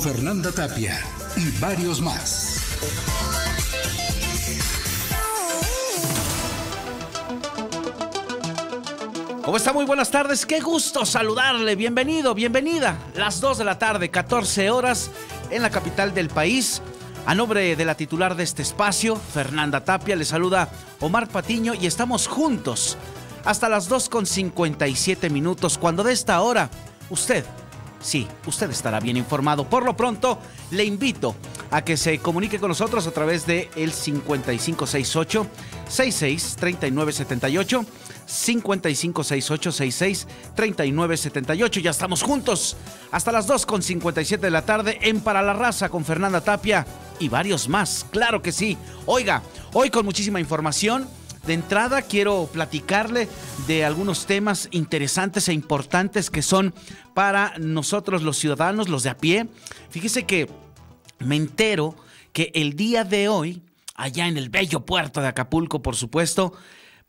Fernanda Tapia y varios más. ¿Cómo está? Muy buenas tardes. Qué gusto saludarle. Bienvenido, bienvenida. Las 2 de la tarde, 14 horas en la capital del país. A nombre de la titular de este espacio, Fernanda Tapia, le saluda Omar Patiño y estamos juntos hasta las 2 con 57 minutos, cuando de esta hora usted, sí, usted estará bien informado. Por lo pronto, le invito a que se comunique con nosotros a través de el 5568 66 3978 5568 66 3978. Ya estamos juntos hasta las 2 con 57 de la tarde en Para la Raza con Fernanda Tapia y varios más. Claro que sí. Oiga, hoy con muchísima información de entrada quiero platicarle de algunos temas interesantes e importantes que son para nosotros los ciudadanos, los de a pie. Fíjese que me entero que el día de hoy, allá en el bello puerto de Acapulco, por supuesto,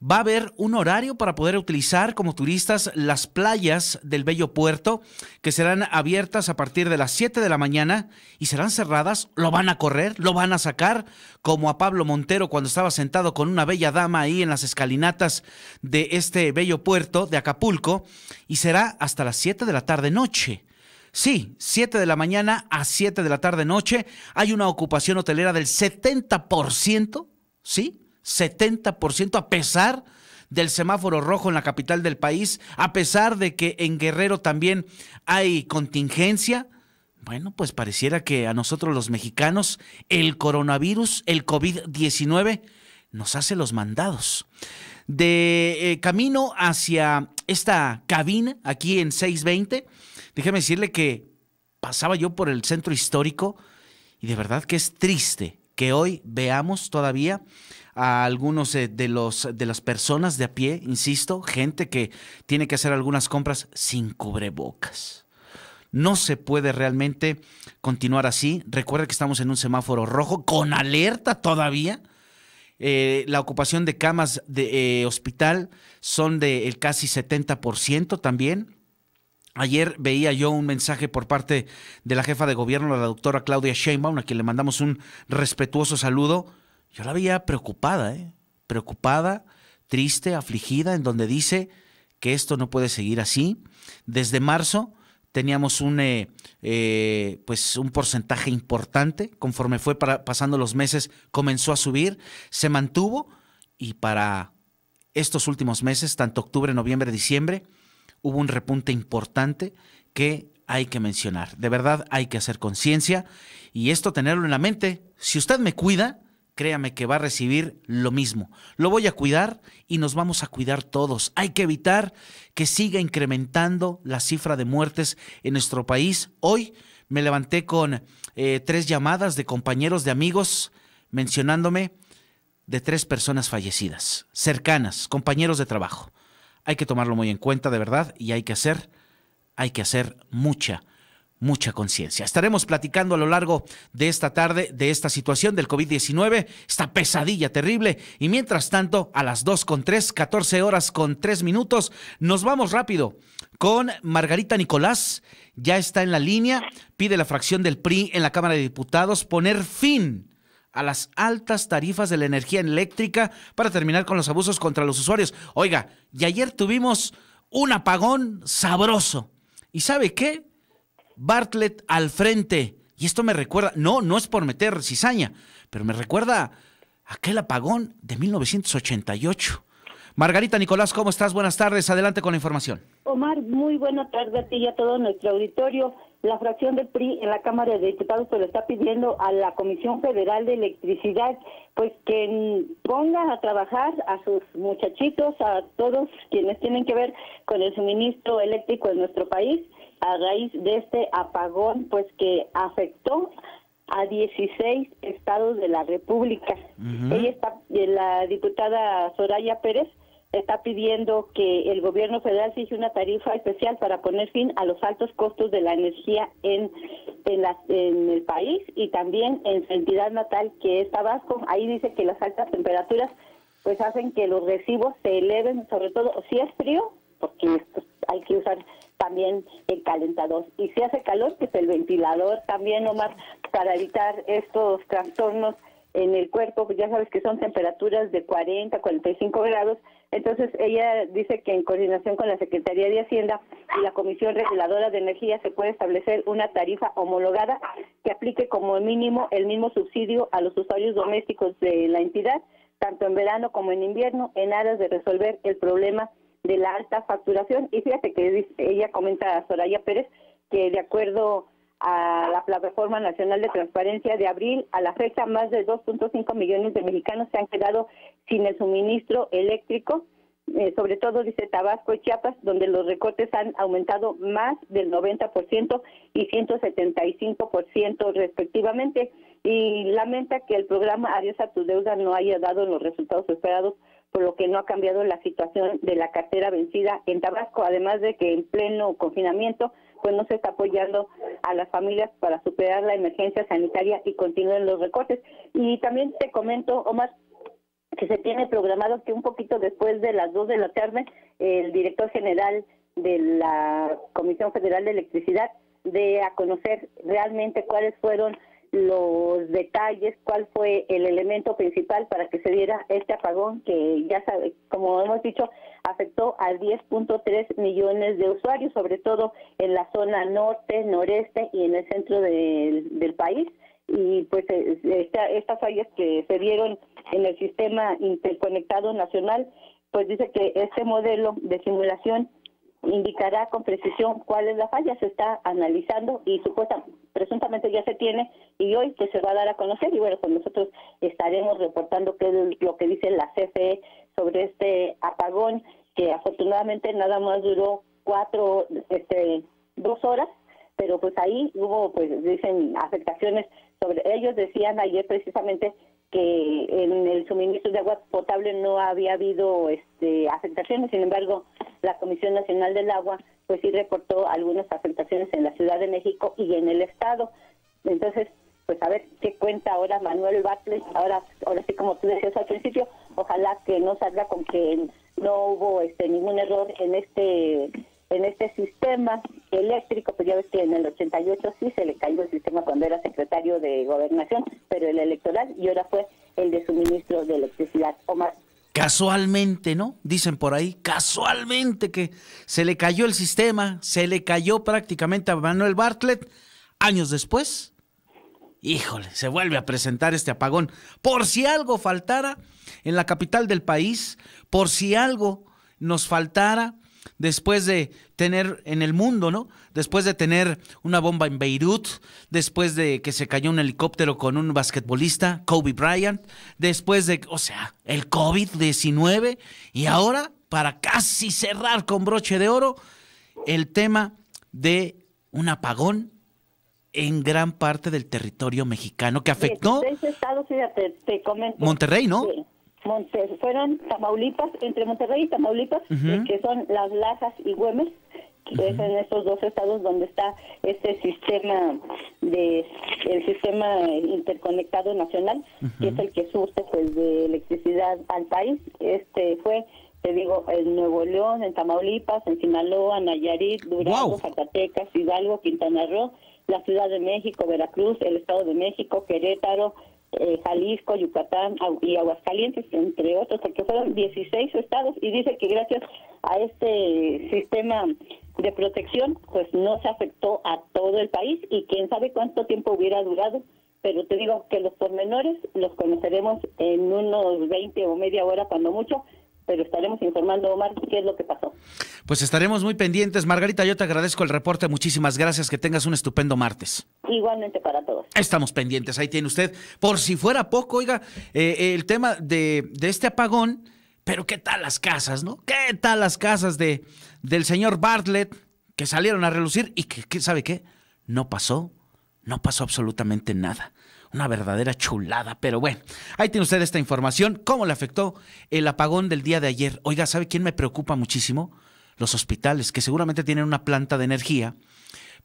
Va a haber un horario para poder utilizar como turistas las playas del Bello Puerto, que serán abiertas a partir de las 7 de la mañana y serán cerradas. Lo van a correr, lo van a sacar, como a Pablo Montero cuando estaba sentado con una bella dama ahí en las escalinatas de este Bello Puerto de Acapulco, y será hasta las 7 de la tarde noche. Sí, 7 de la mañana a 7 de la tarde noche. Hay una ocupación hotelera del 70%, ¿sí? 70% a pesar del semáforo rojo en la capital del país, a pesar de que en Guerrero también hay contingencia. Bueno, pues pareciera que a nosotros los mexicanos el coronavirus, el COVID-19, nos hace los mandados. De eh, camino hacia esta cabina aquí en 620, déjeme decirle que pasaba yo por el centro histórico y de verdad que es triste que hoy veamos todavía a algunos de, los, de las personas de a pie, insisto, gente que tiene que hacer algunas compras sin cubrebocas. No se puede realmente continuar así. Recuerda que estamos en un semáforo rojo con alerta todavía. Eh, la ocupación de camas de eh, hospital son del casi 70% también. Ayer veía yo un mensaje por parte de la jefa de gobierno, la doctora Claudia Sheinbaum, a quien le mandamos un respetuoso saludo yo la veía preocupada, ¿eh? preocupada, triste, afligida, en donde dice que esto no puede seguir así. Desde marzo teníamos un, eh, eh, pues un porcentaje importante, conforme fue pasando los meses comenzó a subir, se mantuvo y para estos últimos meses, tanto octubre, noviembre, diciembre, hubo un repunte importante que hay que mencionar. De verdad hay que hacer conciencia y esto tenerlo en la mente. Si usted me cuida, créame que va a recibir lo mismo. Lo voy a cuidar y nos vamos a cuidar todos. Hay que evitar que siga incrementando la cifra de muertes en nuestro país. Hoy me levanté con eh, tres llamadas de compañeros, de amigos, mencionándome de tres personas fallecidas, cercanas, compañeros de trabajo. Hay que tomarlo muy en cuenta, de verdad, y hay que hacer, hay que hacer mucha, mucha conciencia. Estaremos platicando a lo largo de esta tarde de esta situación del COVID-19, esta pesadilla terrible. Y mientras tanto, a las 2 con 3, 14 horas con 3 minutos, nos vamos rápido con Margarita Nicolás. Ya está en la línea, pide la fracción del PRI en la Cámara de Diputados poner fin a las altas tarifas de la energía eléctrica para terminar con los abusos contra los usuarios. Oiga, y ayer tuvimos un apagón sabroso. ¿Y sabe qué? Bartlett al frente. Y esto me recuerda, no, no es por meter cizaña, pero me recuerda aquel apagón de 1988. Margarita Nicolás, ¿cómo estás? Buenas tardes, adelante con la información. Omar, muy buena tarde a ti y a todo nuestro auditorio. La fracción del PRI en la Cámara de Diputados se lo está pidiendo a la Comisión Federal de Electricidad, pues que ponga a trabajar a sus muchachitos, a todos quienes tienen que ver con el suministro eléctrico en nuestro país a raíz de este apagón, pues que afectó a 16 estados de la República. Ella está, eh, la diputada Soraya Pérez está pidiendo que el gobierno federal fije una tarifa especial para poner fin a los altos costos de la energía en, en, en el país y también en su entidad natal que es Tabasco. Ahí dice que las altas temperaturas pues hacen que los recibos se eleven, sobre todo si es frío, porque hay que usar también el calentador. Y si hace calor, pues el ventilador también, nomás para evitar estos trastornos en el cuerpo, pues ya sabes que son temperaturas de 40, 45 grados. Entonces ella dice que en coordinación con la Secretaría de Hacienda y la Comisión Reguladora de Energía se puede establecer una tarifa homologada que aplique como mínimo el mismo subsidio a los usuarios domésticos de la entidad, tanto en verano como en invierno, en aras de resolver el problema de la alta facturación. Y fíjate que ella comenta Soraya Pérez que de acuerdo a la Plataforma Nacional de Transparencia de abril a la fecha, más de 2.5 millones de mexicanos se han quedado sin el suministro eléctrico, eh, sobre todo dice Tabasco y Chiapas, donde los recortes han aumentado más del 90% y 175% respectivamente. Y lamenta que el programa Adiós a tu deuda no haya dado los resultados esperados por lo que no ha cambiado la situación de la cartera vencida en Tabasco, además de que en pleno confinamiento pues no se está apoyando a las familias para superar la emergencia sanitaria y continúen los recortes. Y también te comento, Omar, que se tiene programado que un poquito después de las 2 de la tarde el director general de la Comisión Federal de Electricidad dé a conocer realmente cuáles fueron los detalles, cuál fue el elemento principal para que se diera este apagón que ya sabe, como hemos dicho, afectó a 10.3 millones de usuarios, sobre todo en la zona norte, noreste y en el centro del país. Y pues esta, estas fallas que se dieron en el sistema interconectado nacional, pues dice que este modelo de simulación indicará con precisión cuál es la falla, se está analizando y supuesta, presuntamente ya se tiene y hoy que se va a dar a conocer. Y bueno, pues nosotros estaremos reportando qué es lo que dice la CFE sobre este apagón que afortunadamente nada más duró cuatro, este, dos horas, pero pues ahí hubo, pues dicen, afectaciones sobre ellos, decían ayer precisamente que en el suministro de agua potable no había habido este, afectaciones, sin embargo, la Comisión Nacional del Agua pues sí reportó algunas afectaciones en la Ciudad de México y en el Estado. Entonces, pues a ver qué cuenta ahora Manuel Bartlett, ahora, ahora sí como tú decías al principio, ojalá que no salga con que no hubo este ningún error en este en este sistema eléctrico, pues ya ves que en el 88 sí se le cayó el sistema cuando era secretario de gobernación, pero el electoral y ahora fue el de suministro de electricidad. Omar. Casualmente, ¿no? Dicen por ahí, casualmente que se le cayó el sistema, se le cayó prácticamente a Manuel Bartlett. Años después, híjole, se vuelve a presentar este apagón. Por si algo faltara en la capital del país, por si algo nos faltara después de tener en el mundo, ¿no? Después de tener una bomba en Beirut, después de que se cayó un helicóptero con un basquetbolista, Kobe Bryant, después de, o sea, el COVID-19 y ahora, para casi cerrar con broche de oro, el tema de un apagón en gran parte del territorio mexicano que afectó Monterrey, ¿no? Monte, fueron Tamaulipas, entre Monterrey y Tamaulipas, que son Las Lajas y Güemes, que es en estos dos estados donde está este sistema de el sistema interconectado nacional, que es el que surte pues de electricidad al país. Este fue te digo, en Nuevo León, en Tamaulipas, en Sinaloa, Nayarit, Durango, Zacatecas, Hidalgo, Quintana Roo, la Ciudad de México, Veracruz, el Estado de México, Querétaro, eh, Jalisco, Yucatán y Aguascalientes, entre otros, porque fueron 16 estados y dice que gracias a este sistema de protección, pues no se afectó a todo el país y quién sabe cuánto tiempo hubiera durado, pero te digo que los pormenores los conoceremos en unos 20 o media hora cuando mucho, pero estaremos informando, Omar, qué es lo que pasó. Pues estaremos muy pendientes. Margarita, yo te agradezco el reporte. Muchísimas gracias. Que tengas un estupendo martes. Igualmente para todos. Estamos pendientes. Ahí tiene usted. Por si fuera poco, oiga, eh, el tema de, este apagón. Pero qué tal las casas, ¿no? ¿Qué tal las casas de, del señor Bartlett que salieron a relucir y que, ¿sabe qué? No pasó, no pasó absolutamente nada. Una verdadera chulada. Pero bueno, ahí tiene usted esta información. ¿Cómo le afectó el apagón del día de ayer? Oiga, ¿sabe quién me preocupa muchísimo? Los hospitales, que seguramente tienen una planta de energía,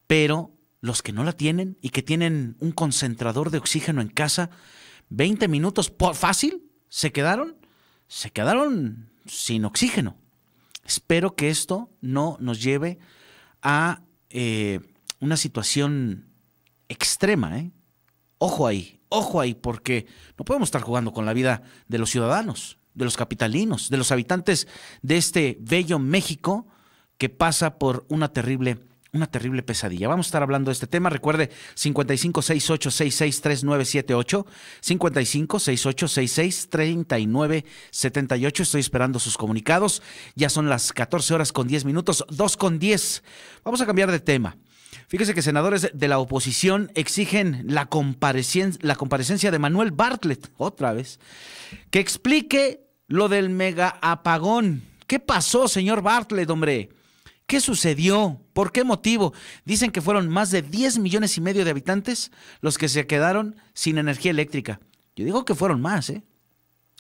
pero los que no la tienen y que tienen un concentrador de oxígeno en casa, 20 minutos por fácil, se quedaron, se quedaron sin oxígeno. Espero que esto no nos lleve a eh, una situación extrema. ¿eh? Ojo ahí, ojo ahí, porque no podemos estar jugando con la vida de los ciudadanos, de los capitalinos, de los habitantes de este bello México que pasa por una terrible una terrible pesadilla. Vamos a estar hablando de este tema. Recuerde 5568663978, 5568663978. Estoy esperando sus comunicados. Ya son las 14 horas con 10 minutos, 2 con 10. Vamos a cambiar de tema. Fíjese que senadores de la oposición exigen la, la comparecencia de Manuel Bartlett, otra vez, que explique lo del mega apagón. ¿Qué pasó, señor Bartlett, hombre? ¿Qué sucedió? ¿Por qué motivo? Dicen que fueron más de 10 millones y medio de habitantes los que se quedaron sin energía eléctrica. Yo digo que fueron más, ¿eh?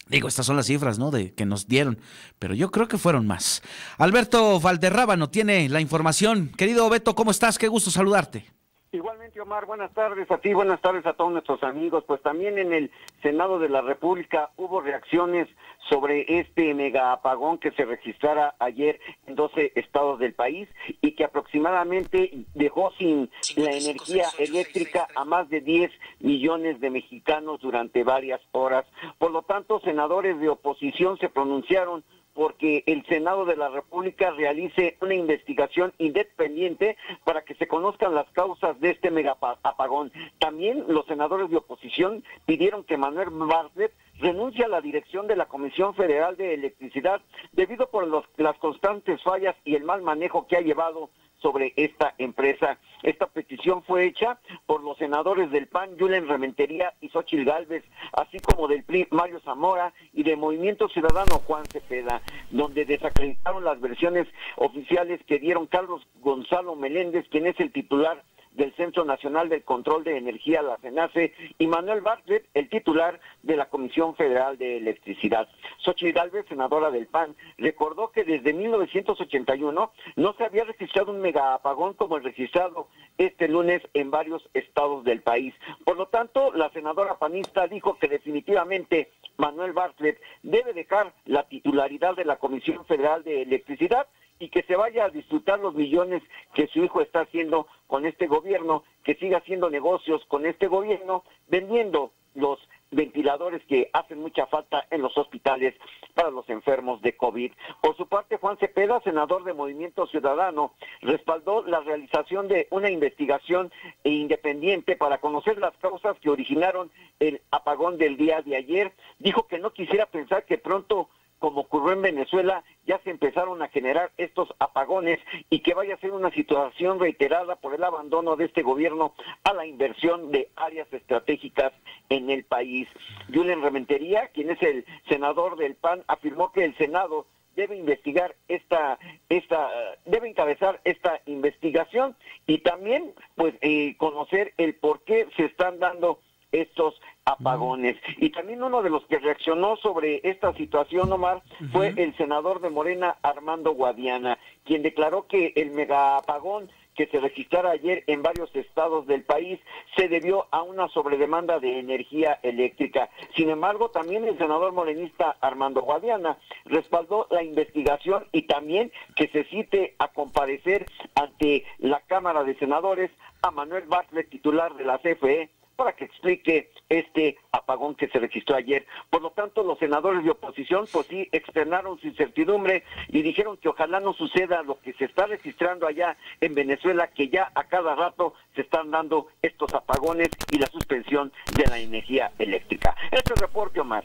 Digo, estas son las cifras, ¿no? De que nos dieron, pero yo creo que fueron más. Alberto Valderrábano tiene la información. Querido Beto, ¿cómo estás? Qué gusto saludarte. Igualmente, Omar, buenas tardes a ti, buenas tardes a todos nuestros amigos. Pues también en el Senado de la República hubo reacciones sobre este mega apagón que se registrara ayer en 12 estados del país y que aproximadamente dejó sin la energía eléctrica a más de 10 millones de mexicanos durante varias horas. Por lo tanto, senadores de oposición se pronunciaron porque el Senado de la República realice una investigación independiente para que se conozcan las causas de este mega apagón. También los senadores de oposición pidieron que Manuel Bartlett renuncie a la dirección de la Comisión Federal de Electricidad debido por las constantes fallas y el mal manejo que ha llevado sobre esta empresa. Esta petición fue hecha por los senadores del PAN, Julen Rementería y Xochil Gálvez, así como del PRI, Mario Zamora, y del Movimiento Ciudadano, Juan Cepeda, donde desacreditaron las versiones oficiales que dieron Carlos Gonzalo Meléndez, quien es el titular del Centro Nacional del Control de Energía, la CENACE, y Manuel Bartlett, el titular de la Comisión Federal de Electricidad. Xochitl Galvez, senadora del PAN, recordó que desde 1981 no se había registrado un mega apagón como el registrado este lunes en varios estados del país. Por lo tanto, la senadora panista dijo que definitivamente Manuel Bartlett debe dejar la titularidad de la Comisión Federal de Electricidad y que se vaya a disfrutar los millones que su hijo está haciendo con este gobierno, que siga haciendo negocios con este gobierno, vendiendo los ventiladores que hacen mucha falta en los hospitales para los enfermos de COVID. Por su parte, Juan Cepeda, senador de Movimiento Ciudadano, respaldó la realización de una investigación independiente para conocer las causas que originaron el apagón del día de ayer. Dijo que no quisiera pensar que pronto como ocurrió en Venezuela, ya se empezaron a generar estos apagones y que vaya a ser una situación reiterada por el abandono de este gobierno a la inversión de áreas estratégicas en el país. Julen Rementería, quien es el senador del PAN, afirmó que el Senado debe investigar esta, esta, debe encabezar esta investigación y también, pues, eh, conocer el por qué se están dando estos apagones. Y también uno de los que reaccionó sobre esta situación, Omar, fue el senador de Morena, Armando Guadiana, quien declaró que el mega apagón que se registrara ayer en varios estados del país se debió a una sobredemanda de energía eléctrica. Sin embargo, también el senador morenista Armando Guadiana respaldó la investigación y también que se cite a comparecer ante la Cámara de Senadores a Manuel Bartlett, titular de la CFE, para que explique este apagón que se registró ayer. Por lo tanto, los senadores de oposición, pues sí, externaron su incertidumbre y dijeron que ojalá no suceda lo que se está registrando allá en Venezuela, que ya a cada rato se están dando estos apagones y la suspensión de la energía eléctrica. Este reporte, Omar.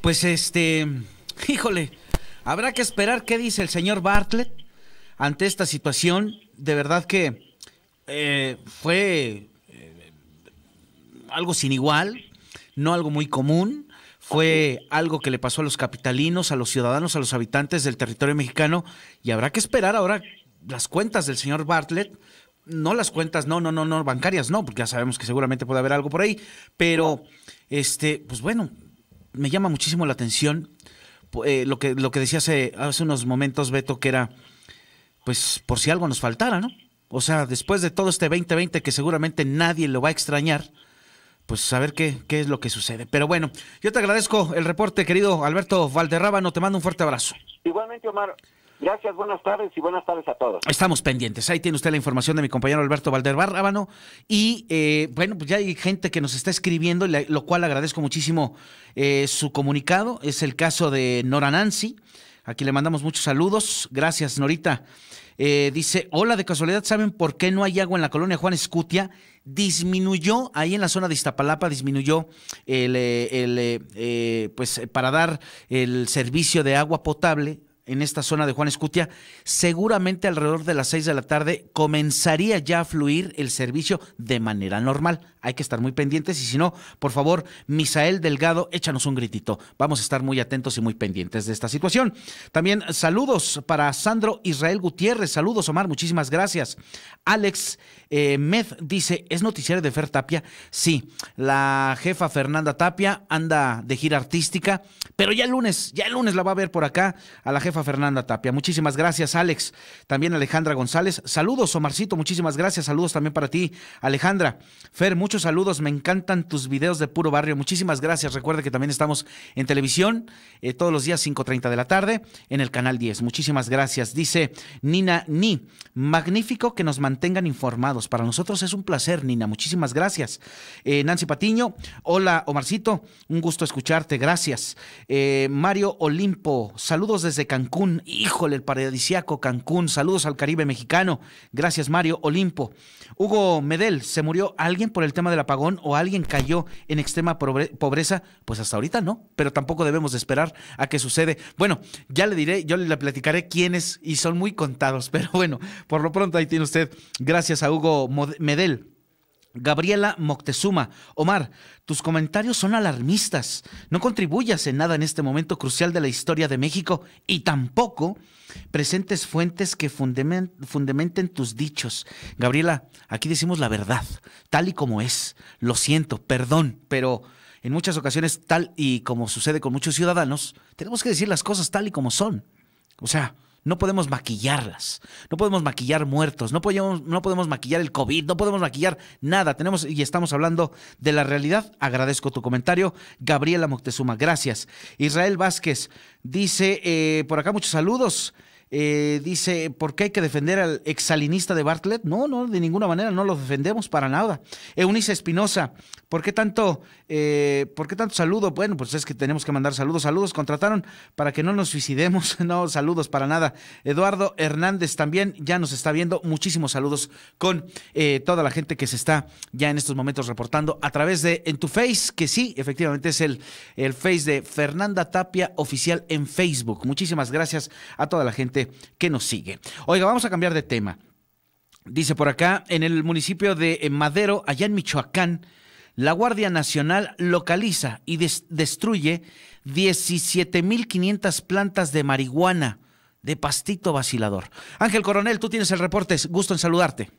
Pues este, híjole, habrá que esperar qué dice el señor Bartlett ante esta situación. De verdad que eh, fue algo sin igual, no algo muy común. Fue algo que le pasó a los capitalinos, a los ciudadanos, a los habitantes del territorio mexicano y habrá que esperar ahora las cuentas del señor Bartlett no las cuentas, no, no, no, no, bancarias, no, porque ya sabemos que seguramente puede haber algo por ahí, pero, este, pues bueno, me llama muchísimo la atención eh, lo, que, lo que decía hace, hace unos momentos, Beto, que era, pues, por si algo nos faltara, ¿no? O sea, después de todo este 2020 que seguramente nadie lo va a extrañar, pues saber qué, qué es lo que sucede. Pero bueno, yo te agradezco el reporte, querido Alberto Valderrábano, te mando un fuerte abrazo. Igualmente, Omar. Gracias, buenas tardes y buenas tardes a todos. Estamos pendientes. Ahí tiene usted la información de mi compañero Alberto Valderrábano. Y eh, bueno, pues ya hay gente que nos está escribiendo, lo cual agradezco muchísimo eh, su comunicado. Es el caso de Nora Nancy. Aquí le mandamos muchos saludos. Gracias, Norita. Eh, dice, hola, de casualidad, ¿saben por qué no hay agua en la colonia Juan Escutia? Disminuyó, ahí en la zona de Iztapalapa, disminuyó el, el pues para dar el servicio de agua potable en esta zona de Juan Escutia, seguramente alrededor de las 6 de la tarde comenzaría ya a fluir el servicio de manera normal. Hay que estar muy pendientes y si no, por favor, Misael Delgado, échanos un gritito. Vamos a estar muy atentos y muy pendientes de esta situación. También saludos para Sandro Israel Gutiérrez. Saludos, Omar, muchísimas gracias. Alex eh, Med dice, ¿es noticiario de Fer Tapia? Sí, la jefa Fernanda Tapia anda de gira artística, pero ya el lunes, ya el lunes la va a ver por acá a la jefa Fernanda Tapia. Muchísimas gracias, Alex. También Alejandra González. Saludos, Omarcito. Muchísimas gracias. Saludos también para ti, Alejandra. Fer, muchos saludos. Me encantan tus videos de puro barrio. Muchísimas gracias. Recuerda que también estamos en televisión eh, todos los días 5.30 de la tarde en el canal 10. Muchísimas gracias. Dice Nina Ni. Magnífico que nos mantengan informados. Para nosotros es un placer, Nina. Muchísimas gracias. Eh, Nancy Patiño. Hola, Omarcito. Un gusto escucharte. Gracias. Eh, Mario Olimpo. Saludos desde Cancún. Híjole, el paradisiaco Cancún. Saludos al Caribe mexicano. Gracias, Mario Olimpo. Hugo Medel, ¿se murió alguien por el tema del apagón o alguien cayó en extrema pobreza? Pues hasta ahorita no, pero tampoco debemos de esperar a que sucede. Bueno, ya le diré, yo le platicaré quiénes y son muy contados, pero bueno, por lo pronto ahí tiene usted. Gracias a Hugo Medel. Gabriela Moctezuma. Omar, tus comentarios son alarmistas. No contribuyas en nada en este momento crucial de la historia de México y tampoco presentes fuentes que fundamenten tus dichos. Gabriela, aquí decimos la verdad, tal y como es. Lo siento, perdón, pero en muchas ocasiones, tal y como sucede con muchos ciudadanos, tenemos que decir las cosas tal y como son. O sea, no podemos maquillarlas, no podemos maquillar muertos, no podemos, no podemos maquillar el COVID, no podemos maquillar nada. Tenemos y estamos hablando de la realidad. Agradezco tu comentario. Gabriela Moctezuma, gracias. Israel Vázquez dice eh, por acá muchos saludos. Eh, dice, ¿por qué hay que defender al exalinista de Bartlett? No, no, de ninguna manera, no lo defendemos para nada. Eunice Espinosa, ¿por qué tanto, eh, ¿por qué tanto saludo? Bueno, pues es que tenemos que mandar saludos. Saludos, contrataron para que no nos suicidemos. No, saludos para nada. Eduardo Hernández también ya nos está viendo. Muchísimos saludos con eh, toda la gente que se está ya en estos momentos reportando a través de en tu face, que sí, efectivamente es el, el face de Fernanda Tapia Oficial en Facebook. Muchísimas gracias a toda la gente que nos sigue. Oiga, vamos a cambiar de tema. Dice por acá, en el municipio de Madero, allá en Michoacán, la Guardia Nacional localiza y destruye 17.500 plantas de marihuana de pastito vacilador. Ángel Coronel, tú tienes el reporte, gusto en saludarte.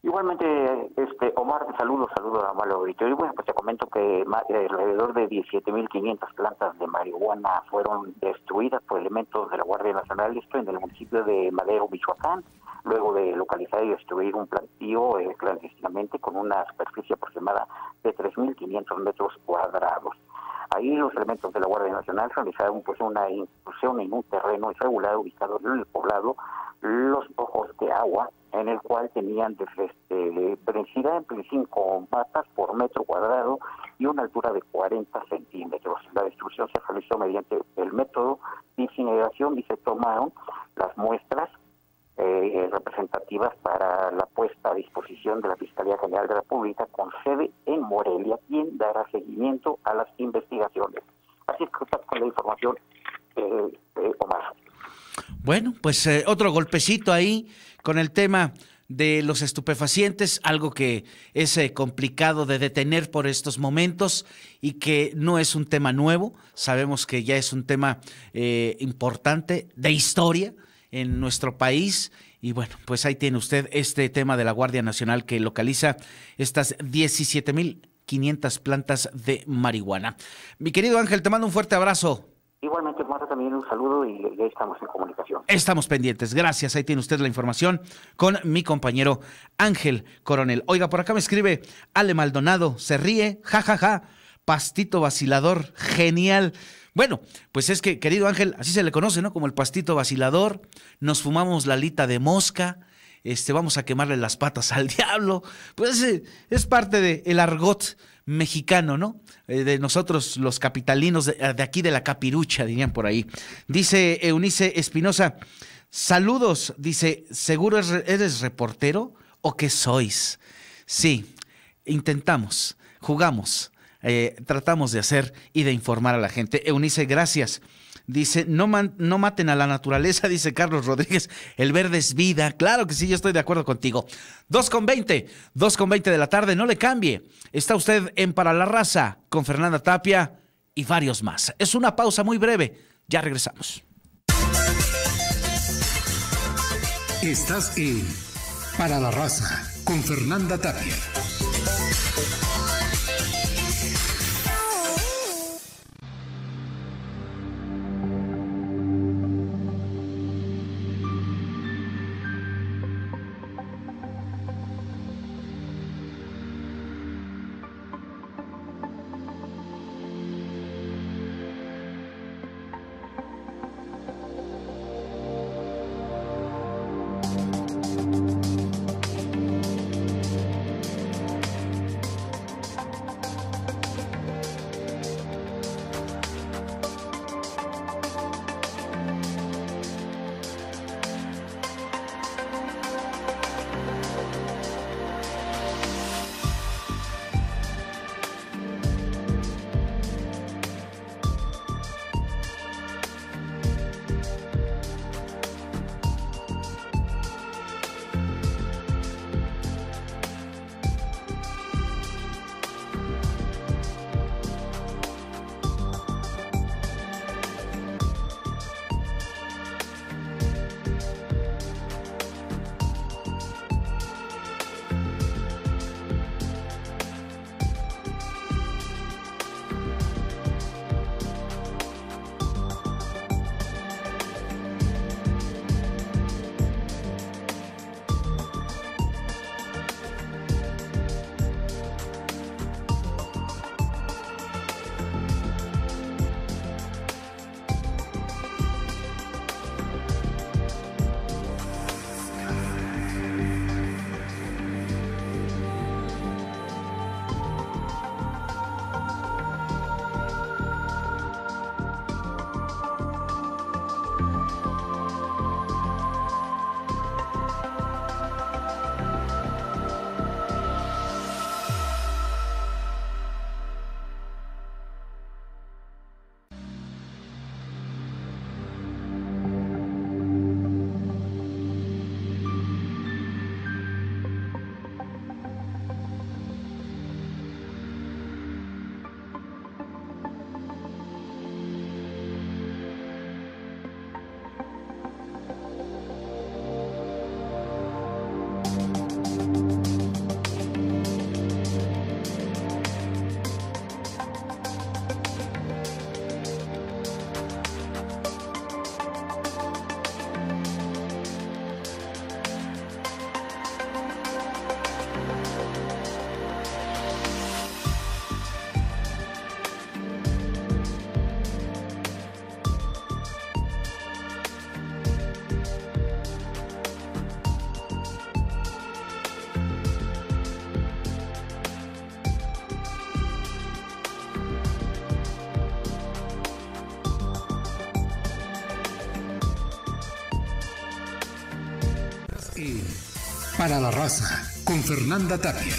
Igualmente, este Omar, saludos, saludos a Malo Auditorio. Y bueno, pues te comento que alrededor de 17.500 plantas de marihuana fueron destruidas por elementos de la Guardia Nacional, esto en el municipio de Madero, Michoacán, luego de localizar y destruir un plantío eh, clandestinamente con una superficie aproximada de 3.500 metros cuadrados. Ahí los elementos de la Guardia Nacional realizaron pues una incursión en un terreno irregular ubicado en el poblado Los Ojos de Agua, en el cual tenían este, densidad entre 5 matas por metro cuadrado y una altura de 40 centímetros. La destrucción se realizó mediante el método de incineración y se tomaron las muestras eh, representativas para la puesta a disposición de la Fiscalía General de la República con sede en Morelia, quien dará seguimiento a las investigaciones. Así es que está con la información, eh, eh, Omar. Bueno, pues otro golpecito ahí con el tema de los estupefacientes, algo que es complicado de detener por estos momentos y que no es un tema nuevo. Sabemos que ya es un tema importante de historia en nuestro país. Y bueno, pues ahí tiene usted este tema de la Guardia Nacional que localiza estas 17.500 plantas de marihuana. Mi querido Ángel, te mando un fuerte abrazo. Igualmente, Marta, también un saludo y ya estamos en comunicación. Estamos pendientes. Gracias. Ahí tiene usted la información con mi compañero Ángel Coronel. Oiga, por acá me escribe Ale Maldonado. Se ríe. Ja, ja, ja. Pastito vacilador. Genial. Bueno, pues es que, querido Ángel, así se le conoce, ¿no? Como el pastito vacilador, nos fumamos la alita de mosca, este, vamos a quemarle las patas al diablo. Pues eh, es parte del argot mexicano, ¿no? Eh, de nosotros los capitalinos de, aquí de la capirucha, dirían por ahí. Dice Eunice Espinosa, saludos, dice, ¿seguro eres reportero o qué sois? Sí, intentamos, jugamos, eh, tratamos de hacer y de informar a la gente. Eunice, gracias. Dice, no, no maten a la naturaleza, dice Carlos Rodríguez. El verde es vida. Claro que sí, yo estoy de acuerdo contigo. 2 con 20, 2 con 20 de la tarde, no le cambie. Está usted en Para la Raza con Fernanda Tapia y varios más. Es una pausa muy breve. Ya regresamos. Estás en Para la Raza con Fernanda Tapia. Para la raza, con Fernanda Tapia.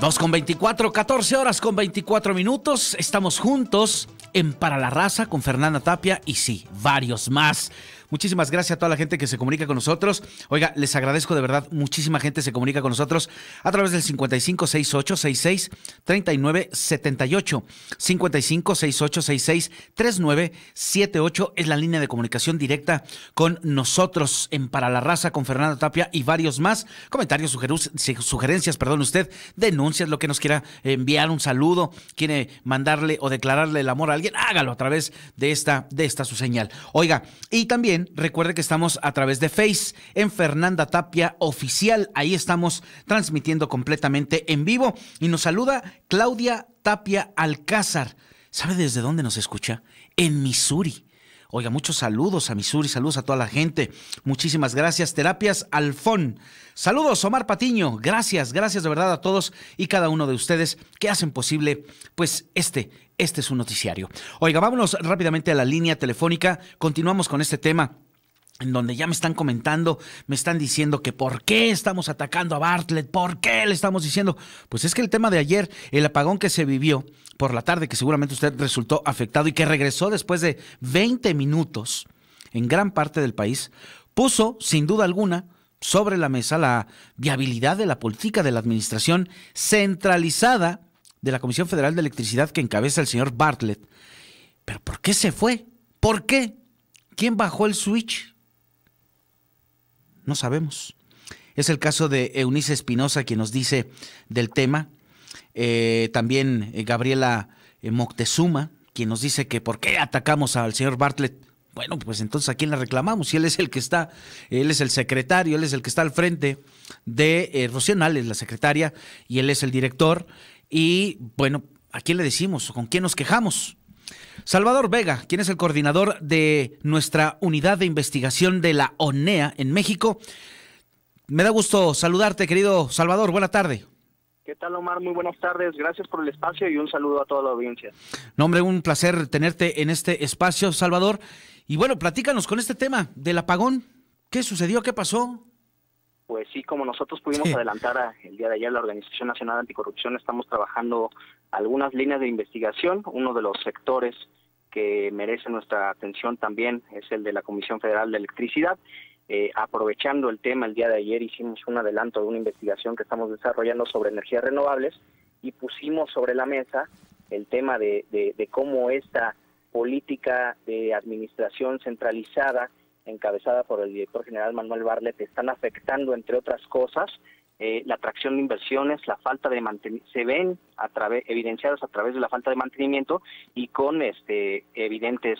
Dos con 24, 14 horas con 24 minutos. Estamos juntos en Para la Raza con Fernanda Tapia y sí, varios más. Muchísimas gracias a toda la gente que se comunica con nosotros. Oiga, les agradezco de verdad. Muchísima gente se comunica con nosotros a través del 556866 3978. 556866 3978 es la línea de comunicación directa con nosotros en Para la Raza con Fernanda Tapia y varios más. Comentarios, sugerencias, perdón usted, denuncias, lo que nos quiera enviar, un saludo, quiere mandarle o declararle el amor a alguien, hágalo a través de esta, de esta su señal. Oiga, y también recuerde que estamos a través de Face en Fernanda Tapia Oficial. Ahí estamos transmitiendo completamente en vivo. Y nos saluda Claudia Tapia Alcázar. ¿Sabe desde dónde nos escucha? En Missouri. Oiga, muchos saludos a Missouri, saludos a toda la gente. Muchísimas gracias. Terapias Alfón. Saludos, Omar Patiño. Gracias, gracias de verdad a todos y cada uno de ustedes que hacen posible, pues, este, este es un noticiario. Oiga, vámonos rápidamente a la línea telefónica. Continuamos con este tema en donde ya me están comentando, me están diciendo que por qué estamos atacando a Bartlett, por qué le estamos diciendo. Pues es que el tema de ayer, el apagón que se vivió por la tarde, que seguramente usted resultó afectado y que regresó después de 20 minutos en gran parte del país, puso, sin duda alguna, sobre la mesa la viabilidad de la política de la administración centralizada de la Comisión Federal de Electricidad que encabeza el señor Bartlett. Pero ¿por qué se fue? ¿Por qué? ¿Quién bajó el switch? No sabemos. Es el caso de Eunice Espinosa quien nos dice del tema. Eh, también eh, Gabriela eh, Moctezuma, quien nos dice que por qué atacamos al señor Bartlett. Bueno, pues entonces a quién le reclamamos, si él es el que está, él es el secretario, él es el que está al frente de eh, Rocío la secretaria, y él es el director. Y bueno, ¿a quién le decimos? ¿Con quién nos quejamos? Salvador Vega, quien es el coordinador de nuestra unidad de investigación de la ONEA en México. Me da gusto saludarte, querido Salvador. Buena tarde. ¿Qué tal, Omar? Muy buenas tardes. Gracias por el espacio y un saludo a toda la audiencia. No, hombre, un placer tenerte en este espacio, Salvador. Y bueno, platícanos con este tema del apagón. ¿Qué sucedió? ¿Qué pasó? Pues sí, como nosotros pudimos adelantar el día de ayer, la Organización Nacional Anticorrupción, estamos trabajando algunas líneas de investigación. Uno de los sectores que merece nuestra atención también es el de la Comisión Federal de Electricidad. Eh, aprovechando el tema, el día de ayer hicimos un adelanto de una investigación que estamos desarrollando sobre energías renovables y pusimos sobre la mesa el tema de, de cómo esta política de administración centralizada encabezada por el director general Manuel Barlet están afectando, entre otras cosas, eh, la atracción de inversiones, la falta de mantenimiento, se ven a través, evidenciadas a través de la falta de mantenimiento y con este evidentes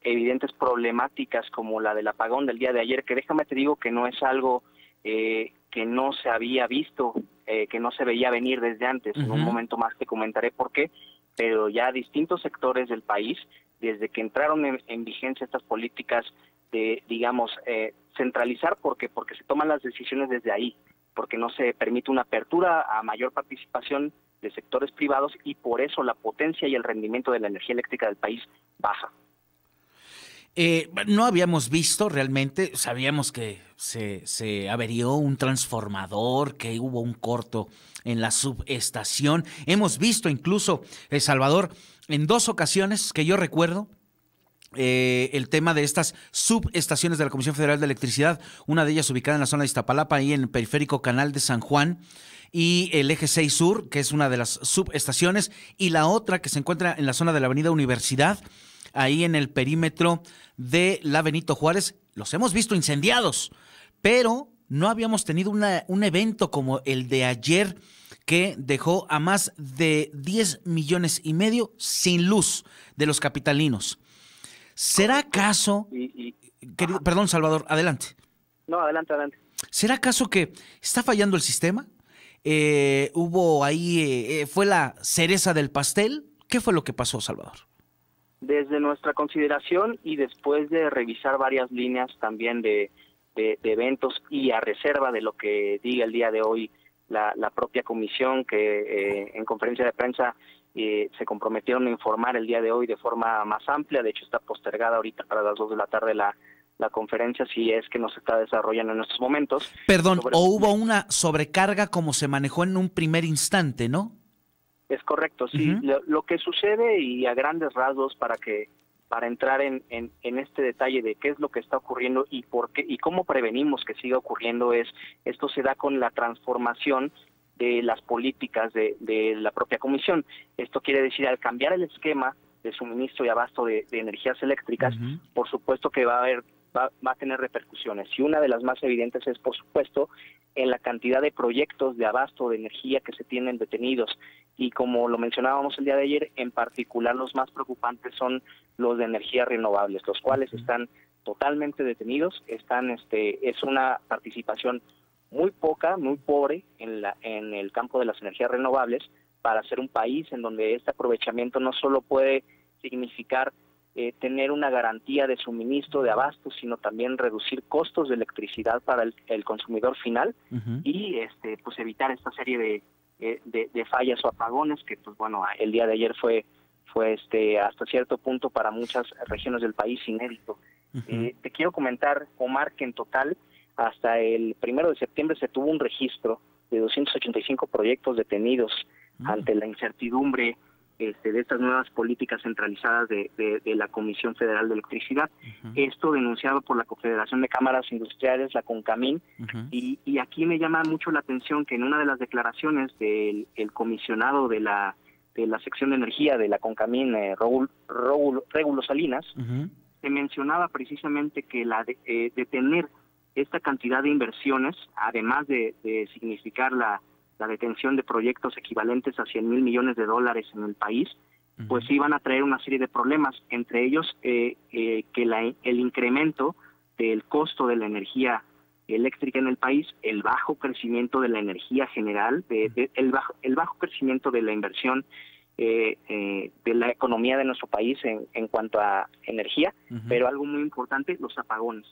evidentes problemáticas como la del apagón del día de ayer, que déjame te digo que no es algo eh, que no se había visto, eh, que no se veía venir desde antes. En un momento más te comentaré por qué, pero ya distintos sectores del país, desde que entraron en, vigencia estas políticas de, digamos, centralizar, porque porque se toman las decisiones desde ahí, porque no se permite una apertura a mayor participación de sectores privados y por eso la potencia y el rendimiento de la energía eléctrica del país baja. Eh, no habíamos visto realmente, sabíamos que se, averió un transformador, que hubo un corto en la subestación. Hemos visto incluso, El Salvador, en dos ocasiones que yo recuerdo, eh, el tema de estas subestaciones de la Comisión Federal de Electricidad, una de ellas ubicada en la zona de Iztapalapa, ahí en el periférico canal de San Juan, y el eje 6 Sur, que es una de las subestaciones, y la otra que se encuentra en la zona de la Avenida Universidad, ahí en el perímetro de la Benito Juárez. Los hemos visto incendiados, pero no habíamos tenido un evento como el de ayer que dejó a más de 10 millones y medio sin luz de los capitalinos. ¿Será acaso, perdón Salvador, adelante. No, adelante, adelante. ¿Será acaso que está fallando el sistema? Eh, ¿Hubo ahí, eh, eh, fue la cereza del pastel? ¿Qué fue lo que pasó, Salvador? Desde nuestra consideración y después de revisar varias líneas también de, eventos y a reserva de lo que diga el día de hoy la, la propia comisión que en conferencia de prensa se comprometieron a informar el día de hoy de forma más amplia, de hecho está postergada ahorita para las 2 de la tarde la, la conferencia si es que no se está desarrollando en estos momentos. Perdón, o hubo una sobrecarga como se manejó en un primer instante, ¿no? Es correcto, sí. lo, que sucede y a grandes rasgos para que para entrar en, en, en, este detalle de qué es lo que está ocurriendo y por qué y cómo prevenimos que siga ocurriendo es esto se da con la transformación de las políticas de, de, la propia comisión. Esto quiere decir, al cambiar el esquema de suministro y abasto de, energías eléctricas, por supuesto que va a haber va, va, a tener repercusiones. Y una de las más evidentes es, por supuesto, en la cantidad de proyectos de abasto de energía que se tienen detenidos. Y como lo mencionábamos el día de ayer, en particular los más preocupantes son los de energías renovables, los cuales están totalmente detenidos, están, este, es una participación muy poca, muy pobre en, la, en el campo de las energías renovables para ser un país en donde este aprovechamiento no solo puede significar eh, tener una garantía de suministro de abastos, sino también reducir costos de electricidad para el, consumidor final y este pues evitar esta serie eh, de, de, fallas o apagones que pues bueno el día de ayer fue fue este hasta cierto punto para muchas regiones del país inédito. Eh, te quiero comentar, Omar, que en total hasta el primero de septiembre se tuvo un registro de 285 proyectos detenidos ante la incertidumbre este, de estas nuevas políticas centralizadas de, la Comisión Federal de Electricidad. Esto denunciado por la Confederación de Cámaras Industriales, la CONCAMIN, y, aquí me llama mucho la atención que en una de las declaraciones del comisionado de la, de la sección de energía de la CONCAMIN, eh, Regulo Salinas, se mencionaba precisamente que la de, eh, tener esta cantidad de inversiones, además de significar la la detención de proyectos equivalentes a 100 mil millones de dólares en el país, pues iban a traer una serie de problemas, entre ellos eh, eh, que la, el incremento del costo de la energía eléctrica en el país, el bajo crecimiento de la energía general, de, el, bajo, el bajo crecimiento de la inversión eh, de la economía de nuestro país en, en cuanto a energía, pero algo muy importante, los apagones.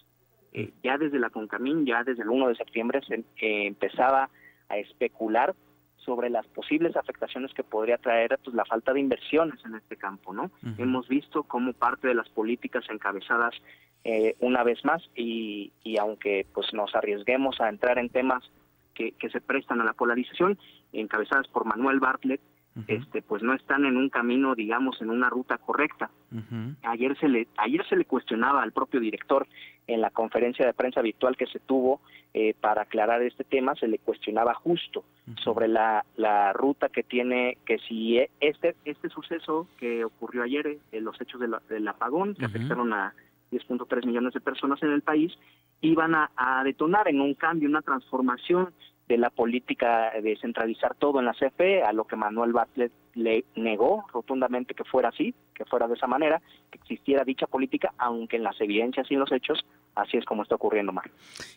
Ya desde la Concamín, ya desde el 1 de septiembre se empezaba a especular sobre las posibles afectaciones que podría traer pues, la falta de inversiones en este campo, ¿no? Hemos visto cómo parte de las políticas encabezadas eh, una vez más y, y, aunque pues nos arriesguemos a entrar en temas que, que se prestan a la polarización, encabezadas por Manuel Bartlett, este pues no están en un camino digamos en una ruta correcta. Ayer se le ayer se le cuestionaba al propio director en la conferencia de prensa virtual que se tuvo eh, para aclarar este tema se le cuestionaba justo sobre la, la ruta que tiene que si e, este este suceso que ocurrió ayer eh, los hechos del apagón que afectaron a 10.3 millones de personas en el país iban a, a detonar en un cambio una transformación de la política de centralizar todo en la CFE, a lo que Manuel Bartlett le negó rotundamente que fuera así, que fuera de esa manera, que existiera dicha política, aunque en las evidencias y en los hechos así es como está ocurriendo, Mar.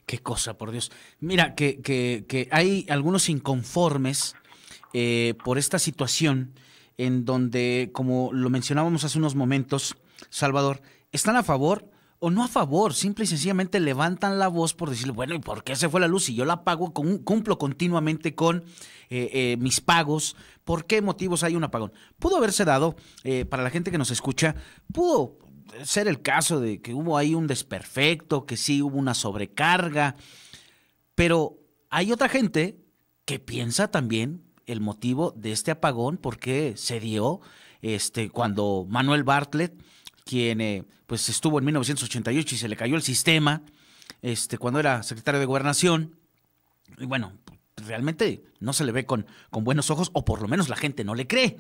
Qué cosa, por Dios. Mira, que, que, que hay algunos inconformes eh, por esta situación en donde, como lo mencionábamos hace unos momentos, Salvador, están a favor o no a favor, simple y sencillamente levantan la voz por decir, bueno, ¿y por qué se fue la luz? Si yo la pago, cumplo continuamente con eh, eh, mis pagos, ¿por qué motivos hay un apagón? Pudo haberse dado, eh, para la gente que nos escucha, pudo ser el caso de que hubo ahí un desperfecto, que sí hubo una sobrecarga, pero hay otra gente que piensa también el motivo de este apagón, por qué se dio este, cuando Manuel Bartlett quien eh, pues estuvo en 1988 y se le cayó el sistema este, cuando era secretario de gobernación. Y bueno, realmente no se le ve con, con buenos ojos, o por lo menos la gente no le cree.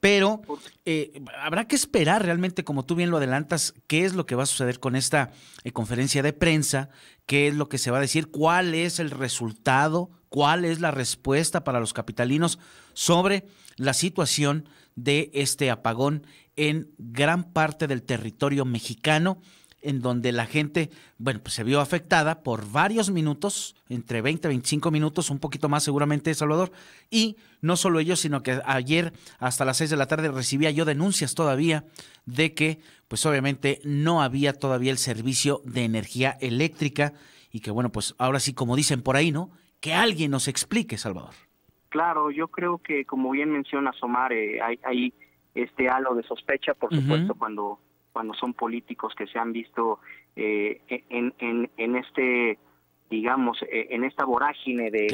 Pero eh, habrá que esperar realmente, como tú bien lo adelantas, qué es lo que va a suceder con esta eh, conferencia de prensa, qué es lo que se va a decir, cuál es el resultado, cuál es la respuesta para los capitalinos sobre la situación de este apagón en gran parte del territorio mexicano, en donde la gente, bueno, pues se vio afectada por varios minutos, entre 20 y 25 minutos, un poquito más seguramente, Salvador. Y no solo ellos, sino que ayer hasta las 6 de la tarde recibía yo denuncias todavía de que, pues obviamente no había todavía el servicio de energía eléctrica y que, bueno, pues ahora sí, como dicen por ahí, ¿no? Que alguien nos explique, Salvador. Claro, yo creo que, como bien menciona Somar, eh, hay... hay este halo de sospecha, por supuesto, cuando cuando son políticos que se han visto eh, en, en, en este digamos eh, en esta vorágine de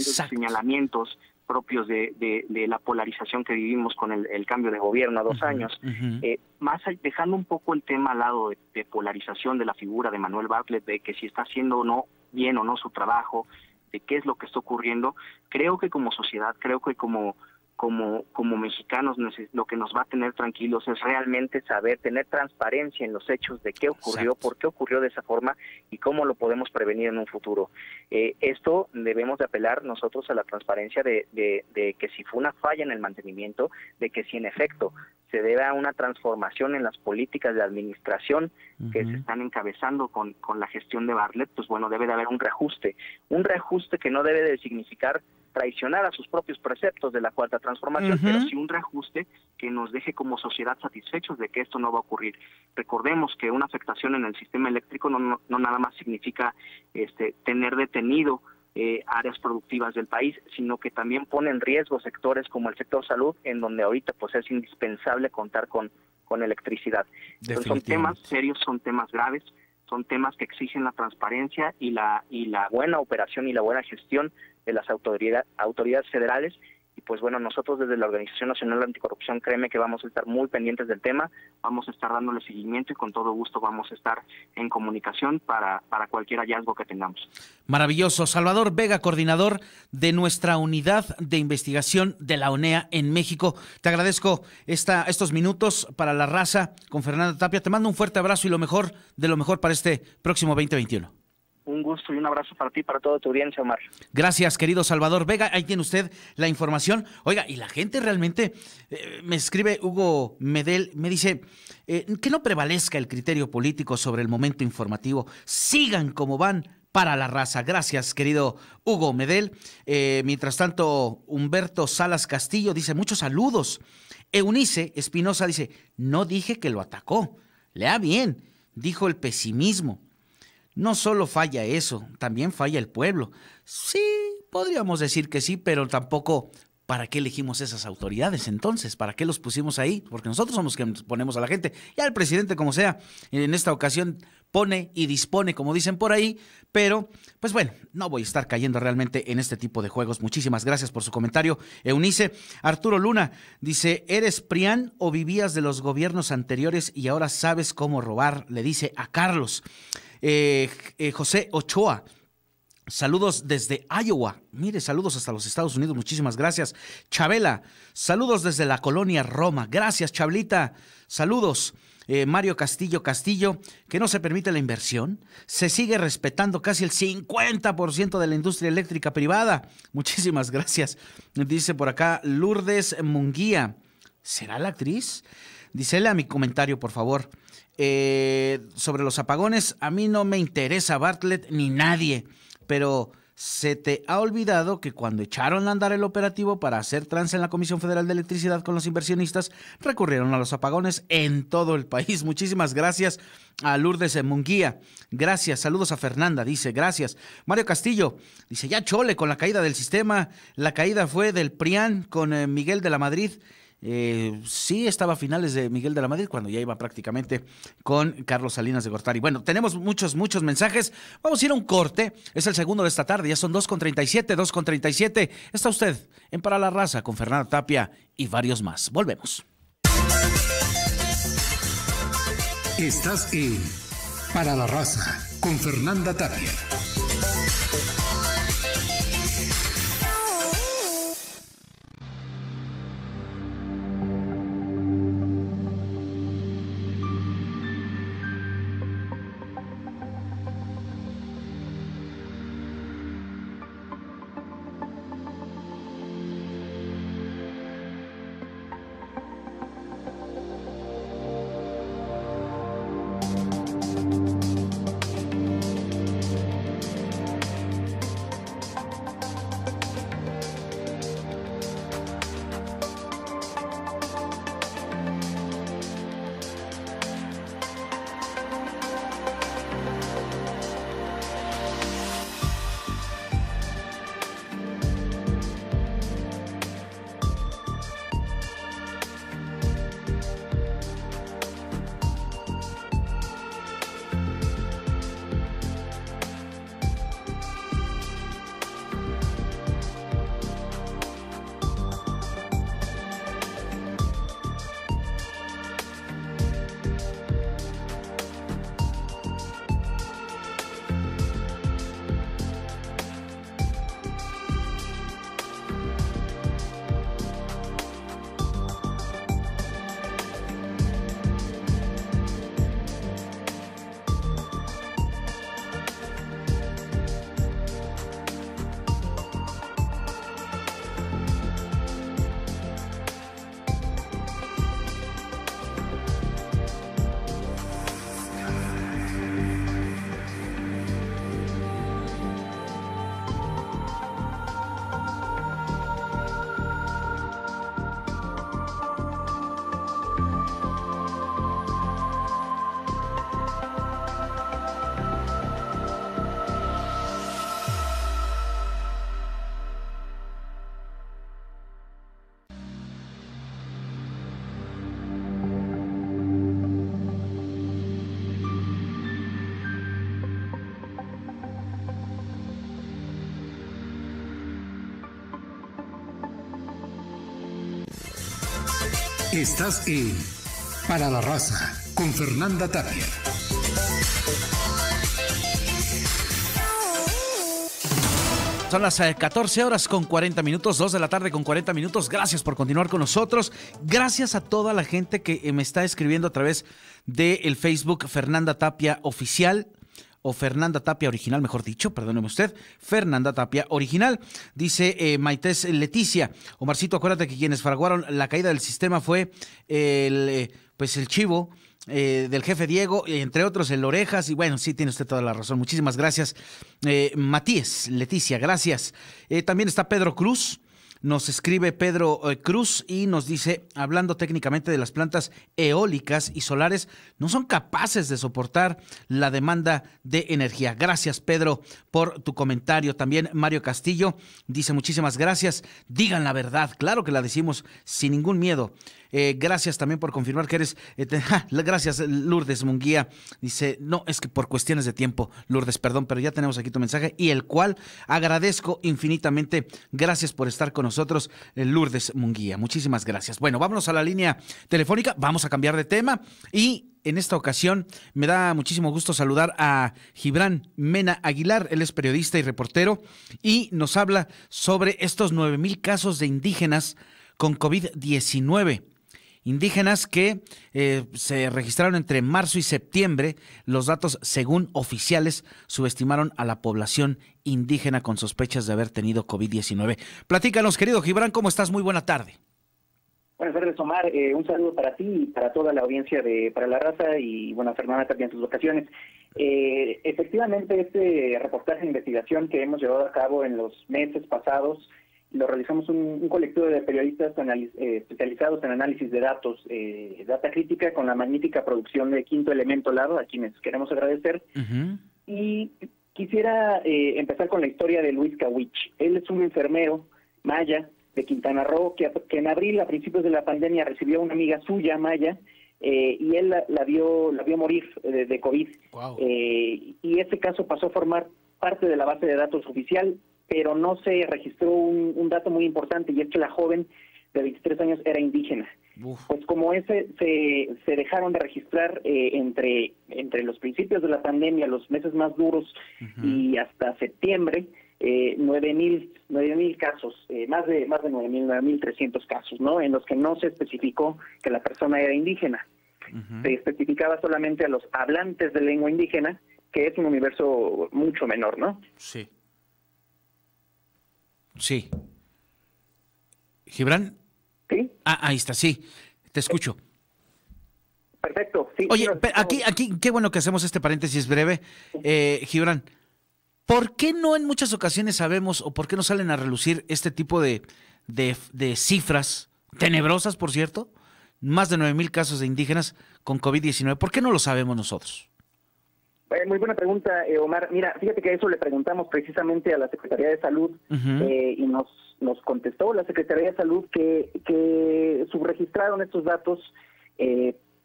señalamientos propios de, de, la polarización que vivimos con el, cambio de gobierno a dos años, eh, más dejando un poco el tema al lado de, polarización de la figura de Manuel Bartlett, de que si está haciendo o no bien o no su trabajo, de qué es lo que está ocurriendo, creo que como sociedad, creo que como como, como mexicanos lo que nos va a tener tranquilos es realmente saber, tener transparencia en los hechos de qué ocurrió, por qué ocurrió de esa forma y cómo lo podemos prevenir en un futuro. Eh, esto debemos de apelar nosotros a la transparencia de, de, que si fue una falla en el mantenimiento, de que si en efecto se debe a una transformación en las políticas de administración que se están encabezando con, con la gestión de Bartlett, pues bueno, debe de haber un reajuste, un reajuste que no debe de significar traicionar a sus propios preceptos de la cuarta transformación, pero sí un reajuste que nos deje como sociedad satisfechos de que esto no va a ocurrir. Recordemos que una afectación en el sistema eléctrico no, no, no nada más significa este, tener detenido eh, áreas productivas del país, sino que también pone en riesgo sectores como el sector salud, en donde ahorita pues es indispensable contar con, con electricidad. son temas serios, son temas graves, son temas que exigen la transparencia y la y la buena operación y la buena gestión de las autoridades autoridades federales y pues bueno, nosotros desde la Organización Nacional Anticorrupción, créeme que vamos a estar muy pendientes del tema, vamos a estar dándole seguimiento y con todo gusto vamos a estar en comunicación para, para cualquier hallazgo que tengamos. Maravilloso. Salvador Vega, coordinador de nuestra unidad de investigación de la ONEA en México. Te agradezco esta, estos minutos para la raza con Fernanda Tapia. Te mando un fuerte abrazo y lo mejor de lo mejor para este próximo 2021 un gusto y un abrazo para ti para toda tu audiencia, Omar. Gracias, querido Salvador Vega. Ahí tiene usted la información. Oiga, y la gente realmente eh, me escribe Hugo Medel, me dice eh, que no prevalezca el criterio político sobre el momento informativo. Sigan como van para la raza. Gracias, querido Hugo Medel. Eh, mientras tanto, Humberto Salas Castillo dice muchos saludos. Eunice Espinosa dice, no dije que lo atacó. Lea bien, dijo el pesimismo. No solo falla eso, también falla el pueblo. Sí, podríamos decir que sí, pero tampoco ¿Para qué elegimos esas autoridades entonces? ¿Para qué los pusimos ahí? Porque nosotros somos quienes ponemos a la gente. Ya el presidente, como sea, en esta ocasión pone y dispone, como dicen por ahí, pero pues bueno, no voy a estar cayendo realmente en este tipo de juegos. Muchísimas gracias por su comentario. Eunice, Arturo Luna dice, ¿eres Prián o vivías de los gobiernos anteriores y ahora sabes cómo robar? Le dice a Carlos. Eh, eh, José Ochoa. Saludos desde Iowa. Mire, saludos hasta los Estados Unidos. Muchísimas gracias. Chabela, saludos desde la colonia Roma. Gracias, Chablita. Saludos. Eh, Mario Castillo Castillo, que no se permite la inversión. Se sigue respetando casi el 50% de la industria eléctrica privada. Muchísimas gracias. Dice por acá Lourdes Munguía. ¿Será la actriz? Dísele a mi comentario, por favor. Eh, sobre los apagones, a mí no me interesa Bartlett ni nadie, pero se te ha olvidado que cuando echaron a andar el operativo para hacer trance en la Comisión Federal de Electricidad con los inversionistas, recurrieron a los apagones en todo el país. Muchísimas gracias a Lourdes Munguía. Gracias. Saludos a Fernanda, dice, gracias. Mario Castillo, dice, ya chole con la caída del sistema. La caída fue del PRIAN con eh, Miguel de la Madrid. Eh, sí estaba a finales de Miguel de la Madrid, cuando ya iba prácticamente con Carlos Salinas de Gortari. Bueno, tenemos muchos, muchos mensajes. Vamos a ir a un corte. Es el segundo de esta tarde. Ya son 2.37, 2.37. Está usted en Para la Raza con Fernanda Tapia y varios más. Volvemos. Estás en Para la Raza con Fernanda Tapia. Estás en Para la Raza con Fernanda Tapia. Son las 14 eh, horas con 40 minutos, 2 de la tarde con 40 minutos. Gracias por continuar con nosotros. Gracias a toda la gente que eh, me está escribiendo a través del Facebook Fernanda Tapia Oficial o Fernanda Tapia Original, mejor dicho, perdóneme usted, Fernanda Tapia Original. Dice eh, Maités Leticia, Omarcito, acuérdate que quienes fraguaron la caída del sistema fue el, eh, pues el chivo eh, del jefe Diego, entre otros el Orejas, y bueno, sí, tiene usted toda la razón. Muchísimas gracias. Eh, Matías, Leticia, gracias. También está Pedro Cruz. Nos escribe Pedro Cruz y nos dice, hablando técnicamente de las plantas eólicas y solares, no son capaces de soportar la demanda de energía. Gracias, Pedro, por tu comentario. También Mario Castillo dice, muchísimas gracias. Digan la verdad. Claro que la decimos sin ningún miedo. Eh, gracias también por confirmar que eres. Eh, gracias, Lourdes Munguía. Dice, no, es que por cuestiones de tiempo, Lourdes, perdón, pero ya tenemos aquí tu mensaje y el cual agradezco infinitamente. Gracias por estar con nosotros, eh, Lourdes Munguía. Muchísimas gracias. Bueno, vámonos a la línea telefónica. Vamos a cambiar de tema y en esta ocasión me da muchísimo gusto saludar a Gibran Mena Aguilar, él es periodista y reportero y nos habla sobre estos 9 mil casos de indígenas con COVID-19 indígenas que eh, se registraron entre marzo y septiembre. Los datos, según oficiales, subestimaron a la población indígena con sospechas de haber tenido COVID-19. Platícanos, querido Gibran, ¿cómo estás? Muy buena tarde. Buenas tardes, Omar. Eh, un saludo para ti y para toda la audiencia de Para la Raza y, bueno, Fernanda también en sus vacaciones. Eh, efectivamente, este reportaje de investigación que hemos llevado a cabo en los meses pasados lo realizamos un, colectivo de periodistas eh, especializados en análisis de datos, eh, data crítica, con la magnífica producción de Quinto Elemento Lado, a quienes queremos agradecer. Y quisiera eh, empezar con la historia de Luis Kawich. Él es un enfermero maya de Quintana Roo que, en abril, a principios de la pandemia, recibió a una amiga suya, maya, y él la, vio la vio morir de, COVID. y ese caso pasó a formar parte de la base de datos oficial pero no se registró un, dato muy importante y es que la joven de 23 años era indígena. Pues como ese se, se dejaron de registrar eh, entre, entre los principios de la pandemia, los meses más duros y hasta septiembre, eh, nueve mil nueve mil casos, eh, más de más de nueve mil nueve mil trescientos casos, ¿no? En los que no se especificó que la persona era indígena. Se especificaba solamente a los hablantes de lengua indígena, que es un universo mucho menor, ¿no? Sí. Sí. ¿Gibran? Sí. Ah, ahí está, sí. Te escucho. Perfecto, sí. Oye, aquí, aquí, qué bueno que hacemos este paréntesis breve. Eh, Gibran, ¿por qué no en muchas ocasiones sabemos o por qué no salen a relucir este tipo de, de, cifras, tenebrosas, por cierto? Más de 9 mil casos de indígenas con COVID-19. ¿Por qué no lo sabemos nosotros? Eh, muy buena pregunta, eh, Omar. Mira, fíjate que eso le preguntamos precisamente a la Secretaría de Salud eh, y nos, nos contestó la Secretaría de Salud que, que subregistraron estos datos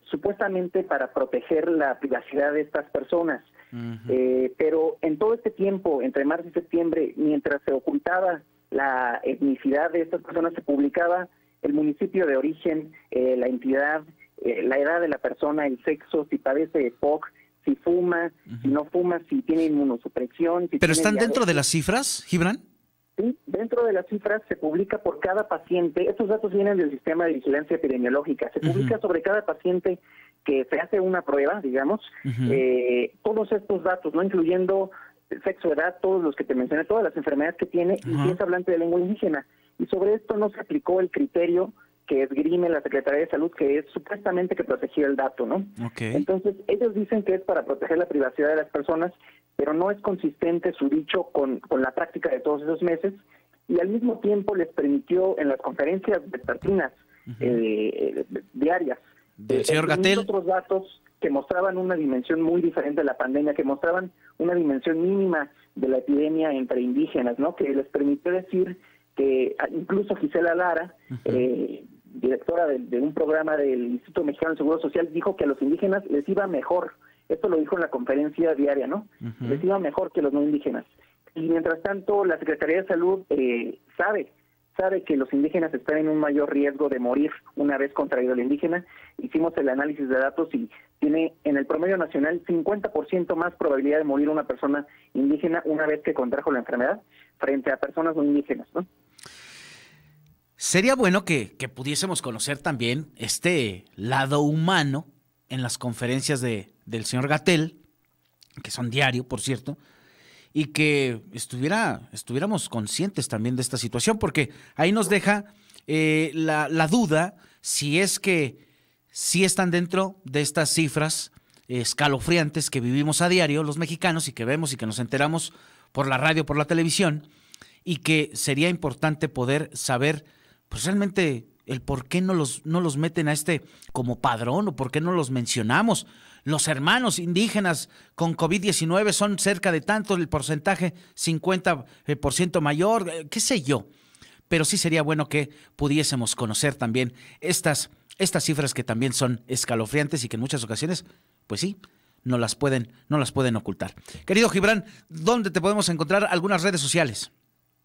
supuestamente para proteger la privacidad de estas personas. pero en todo este tiempo, entre marzo y septiembre, mientras se ocultaba la etnicidad de estas personas, se publicaba el municipio de origen, la entidad, la edad de la persona, el sexo, si padece EPOC, si fuma, si no fuma, si tiene inmunosupresión. ¿Pero están dentro de las cifras, Gibran? Sí, dentro de las cifras se publica por cada paciente, estos datos vienen del sistema de vigilancia epidemiológica, se publica sobre cada paciente que se hace una prueba, digamos, eh, todos estos datos, no incluyendo sexo, edad, todos los que te mencioné, todas las enfermedades que tiene y si es hablante de lengua indígena. Y sobre esto no se aplicó el criterio que esgrime la Secretaría de Salud, que es supuestamente que protegía el dato, ¿no? Entonces, ellos dicen que es para proteger la privacidad de las personas, pero no es consistente su dicho con, con la práctica de todos esos meses, y al mismo tiempo les permitió en las conferencias vespertinas eh, diarias del eh, señor Gatel otros datos que mostraban una dimensión muy diferente de la pandemia, que mostraban una dimensión mínima de la epidemia entre indígenas, ¿no? Que les permitió decir que ah, incluso Gisela Lara, directora de, un programa del Instituto Mexicano de Seguro Social, dijo que a los indígenas les iba mejor. Esto lo dijo en la conferencia diaria, ¿no? Les iba mejor que los no indígenas. Y mientras tanto, la Secretaría de Salud eh, sabe sabe que los indígenas están en un mayor riesgo de morir una vez contraído el indígena. Hicimos el análisis de datos y tiene en el promedio nacional 50% más probabilidad de morir una persona indígena una vez que contrajo la enfermedad frente a personas no indígenas, ¿no? Sería bueno que, pudiésemos conocer también este lado humano en las conferencias de, del señor Gatel, que son diario, por cierto, y que estuviéramos conscientes también de esta situación, porque ahí nos deja eh, la, la, duda si es que sí están dentro de estas cifras escalofriantes que vivimos a diario los mexicanos y que vemos y que nos enteramos por la radio, por la televisión, y que sería importante poder saber, pues realmente el por qué no los, no los meten a este como padrón o por qué no los mencionamos los hermanos indígenas con COVID-19 son cerca de tanto, el porcentaje 50% eh, mayor, eh, qué sé yo. Pero sí sería bueno que pudiésemos conocer también estas, estas cifras que también son escalofriantes y que en muchas ocasiones, pues sí, no las pueden, no las pueden ocultar. Querido Gibran, ¿dónde te podemos encontrar algunas redes sociales?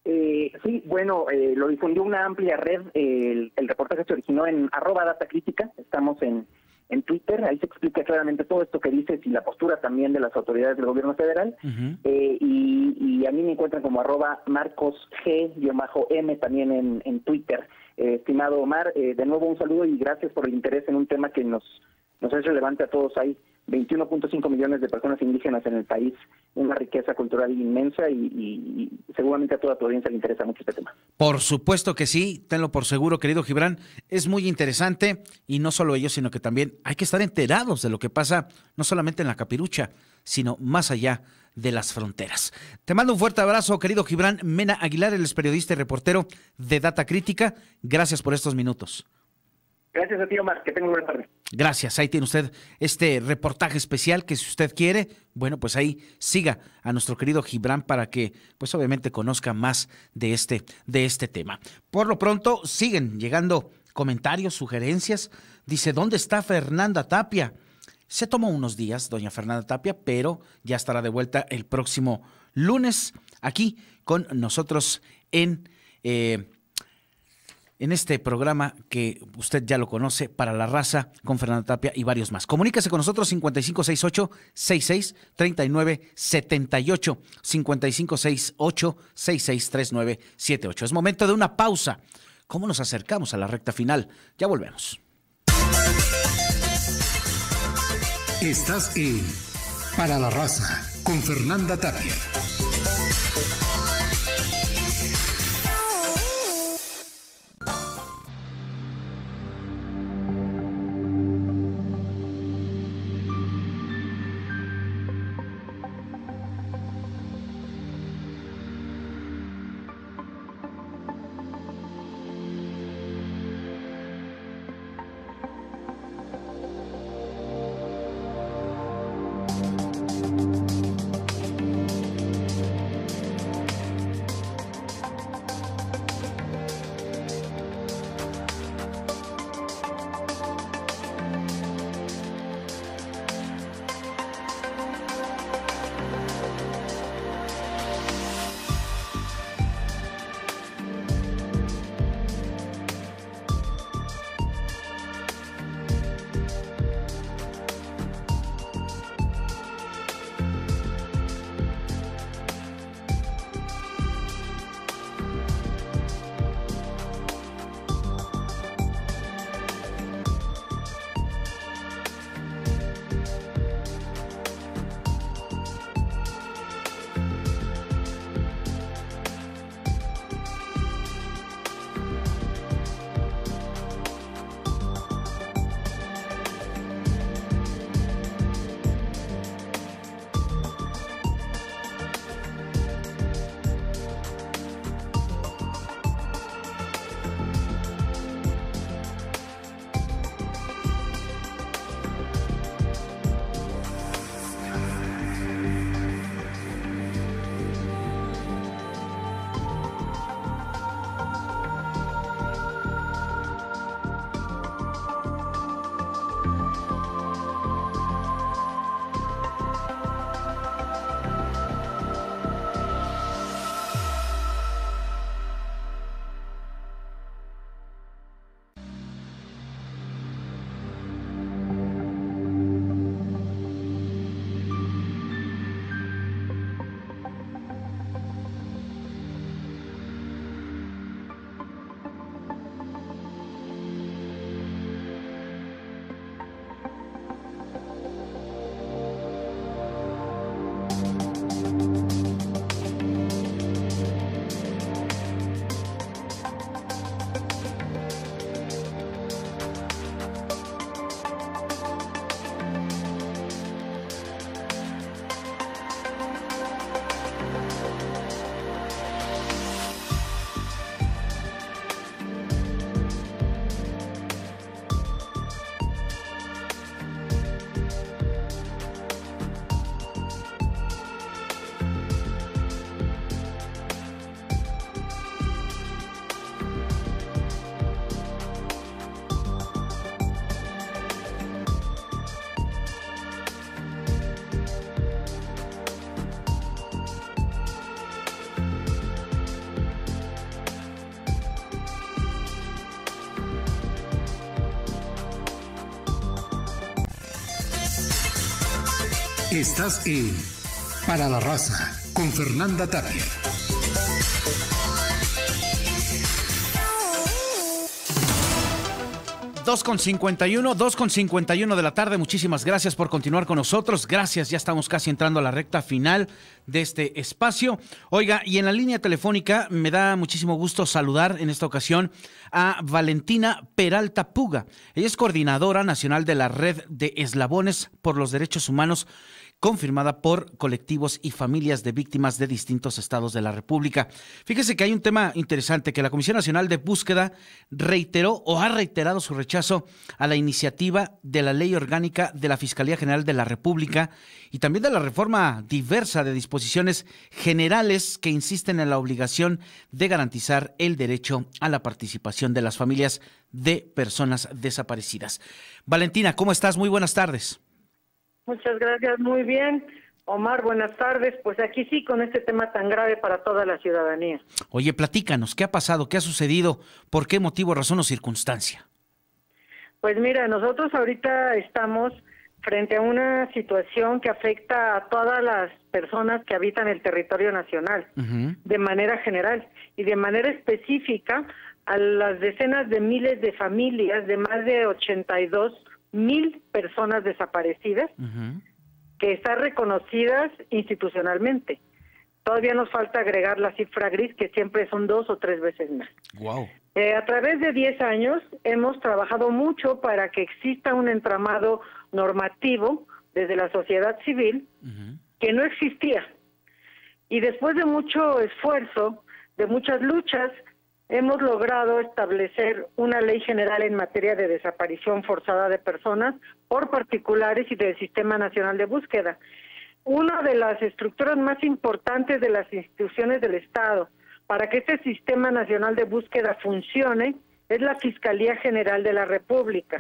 Eh, sí, bueno, lo difundió una amplia red. el, el, reportaje se originó en arroba data crítica. Estamos en, en Twitter, ahí se explica claramente todo esto que dices y la postura también de las autoridades del gobierno federal. Eh, y, a mí me encuentran como arroba Marcos G-M también en, en Twitter. Eh, estimado Omar, eh, de nuevo un saludo y gracias por el interés en un tema que nos, nos es relevante a todos ahí. 21.5 millones de personas indígenas en el país, una riqueza cultural inmensa y, seguramente a toda tu audiencia le interesa mucho este tema. Por supuesto que sí, tenlo por seguro, querido Gibran. Es muy interesante y no solo ellos, sino que también hay que estar enterados de lo que pasa no solamente en la capirucha, sino más allá de las fronteras. Te mando un fuerte abrazo, querido Gibran Mena Aguilar, el periodista y reportero de Data Crítica. Gracias por estos minutos. Gracias a ti, Omar. Que tenga una buena tarde. Gracias. Ahí tiene usted este reportaje especial que si usted quiere, bueno, pues ahí siga a nuestro querido Gibran para que, pues obviamente, conozca más de este, de este tema. Por lo pronto, siguen llegando comentarios, sugerencias. Dice, ¿dónde está Fernanda Tapia? Se tomó unos días, doña Fernanda Tapia, pero ya estará de vuelta el próximo lunes aquí con nosotros en... Eh, en este programa que usted ya lo conoce, Para la Raza, con Fernanda Tapia y varios más. Comuníquese con nosotros 5568 66 39 78 5568 6639 78. Es momento de una pausa. ¿Cómo nos acercamos a la recta final? Ya volvemos. Estás en Para la Raza con Fernanda Tapia. Estás en Para la Raza con Fernanda Tapia. Dos con 51, 2 con 51 de la tarde. Muchísimas gracias por continuar con nosotros. Gracias, ya estamos casi entrando a la recta final de este espacio. Oiga, y en la línea telefónica me da muchísimo gusto saludar en esta ocasión a Valentina Peralta Puga. Ella es coordinadora nacional de la Red de Eslabones por los Derechos Humanos confirmada por colectivos y familias de víctimas de distintos estados de la República. Fíjese que hay un tema interesante, que la Comisión Nacional de Búsqueda reiteró o ha reiterado su rechazo a la iniciativa de la Ley Orgánica de la Fiscalía General de la República y también de la reforma diversa de disposiciones generales que insisten en la obligación de garantizar el derecho a la participación de las familias de personas desaparecidas. Valentina, ¿cómo estás? Muy buenas tardes. Muchas gracias, muy bien. Omar, buenas tardes. Pues aquí sí, con este tema tan grave para toda la ciudadanía. Oye, platícanos, ¿qué ha pasado? ¿Qué ha sucedido? ¿Por qué motivo, razón o circunstancia? Pues mira, nosotros ahorita estamos frente a una situación que afecta a todas las personas que habitan el territorio nacional, de manera general y de manera específica a las decenas de miles de familias de más de 82 mil personas desaparecidas que están reconocidas institucionalmente. Todavía nos falta agregar la cifra gris, que siempre son dos o tres veces más. Wow. Eh, a través de diez años hemos trabajado mucho para que exista un entramado normativo desde la sociedad civil que no existía. Y después de mucho esfuerzo, de muchas luchas, hemos logrado establecer una ley general en materia de desaparición forzada de personas por particulares y del Sistema Nacional de Búsqueda. Una de las estructuras más importantes de las instituciones del Estado para que este Sistema Nacional de Búsqueda funcione es la Fiscalía General de la República,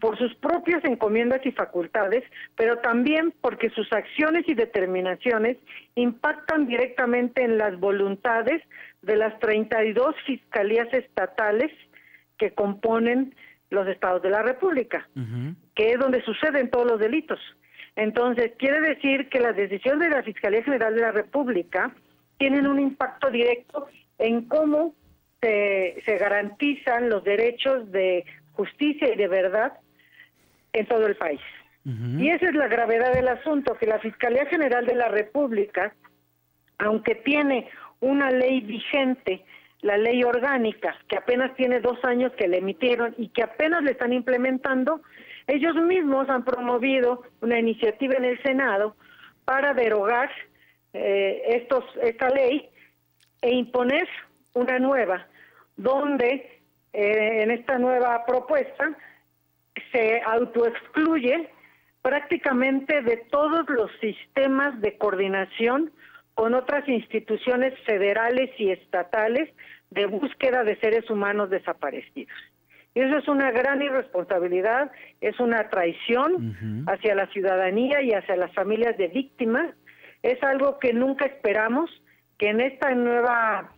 por sus propias encomiendas y facultades, pero también porque sus acciones y determinaciones impactan directamente en las voluntades de las 32 fiscalías estatales que componen los estados de la República, que es donde suceden todos los delitos. Entonces, quiere decir que las decisiones de la Fiscalía General de la República tienen un impacto directo en cómo se, se garantizan los derechos de justicia y de verdad en todo el país. Y esa es la gravedad del asunto, que la Fiscalía General de la República, aunque tiene una ley vigente, la ley orgánica, que apenas tiene dos años que le emitieron y que apenas le están implementando, ellos mismos han promovido una iniciativa en el Senado para derogar eh, estos, esta ley e imponer una nueva, donde eh, en esta nueva propuesta se autoexcluye prácticamente de todos los sistemas de coordinación con otras instituciones federales y estatales de búsqueda de seres humanos desaparecidos. Y eso es una gran irresponsabilidad, es una traición hacia la ciudadanía y hacia las familias de víctimas. Es algo que nunca esperamos que en esta nueva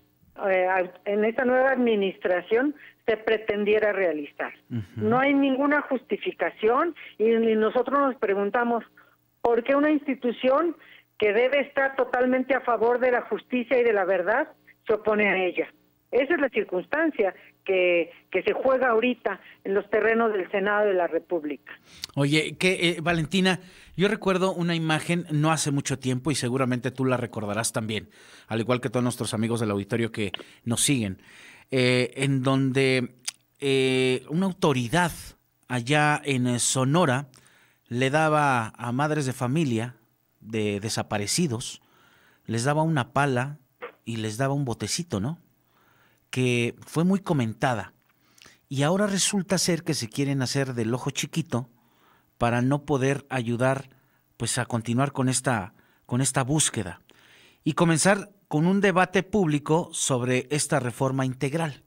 eh, en esta nueva administración se pretendiera realizar. No hay ninguna justificación y nosotros nos preguntamos por qué una institución que debe estar totalmente a favor de la justicia y de la verdad, se opone a ella. Esa es la circunstancia que, que se juega ahorita en los terrenos del Senado de la República. Oye, que eh, Valentina, yo recuerdo una imagen no hace mucho tiempo y seguramente tú la recordarás también, al igual que todos nuestros amigos del auditorio que nos siguen, eh, en donde eh, una autoridad allá en Sonora le daba a madres de familia de desaparecidos, les daba una pala y les daba un botecito, ¿no? Que fue muy comentada. Y ahora resulta ser que se quieren hacer del ojo chiquito para no poder ayudar pues a continuar con esta con esta búsqueda y comenzar con un debate público sobre esta reforma integral.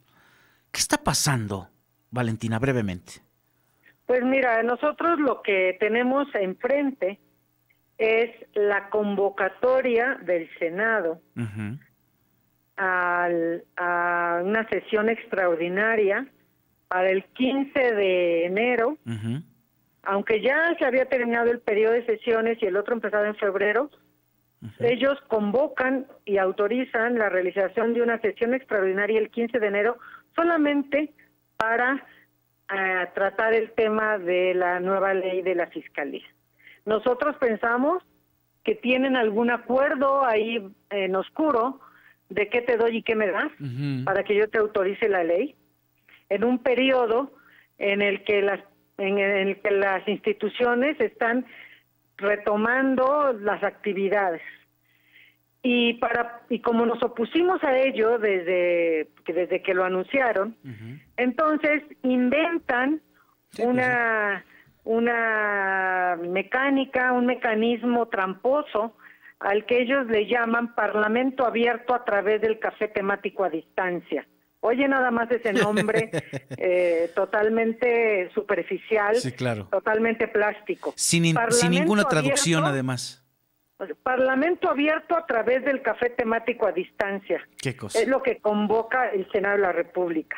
¿Qué está pasando, Valentina, brevemente? Pues mira, nosotros lo que tenemos enfrente es la convocatoria del Senado a una sesión extraordinaria para el 15 de enero. Aunque ya se había terminado el periodo de sesiones y el otro empezaba en febrero, ellos convocan y autorizan la realización de una sesión extraordinaria el 15 de enero solamente para eh, tratar el tema de la nueva ley de la fiscalía. Nosotros pensamos que tienen algún acuerdo ahí en oscuro de qué te doy y qué me das para que yo te autorice la ley en un periodo en el que las en el que las instituciones están retomando las actividades. Y para y como nos opusimos a ello desde que desde que lo anunciaron entonces inventan pues una una mecánica un mecanismo tramposo al que ellos le llaman parlamento abierto a través del café temático a distancia Oye nada más ese nombre eh, totalmente superficial, totalmente plástico. Sin, sin ninguna traducción además. Parlamento abierto a través del café temático a distancia. ¿Qué cosa? Es lo que convoca el Senado de la República.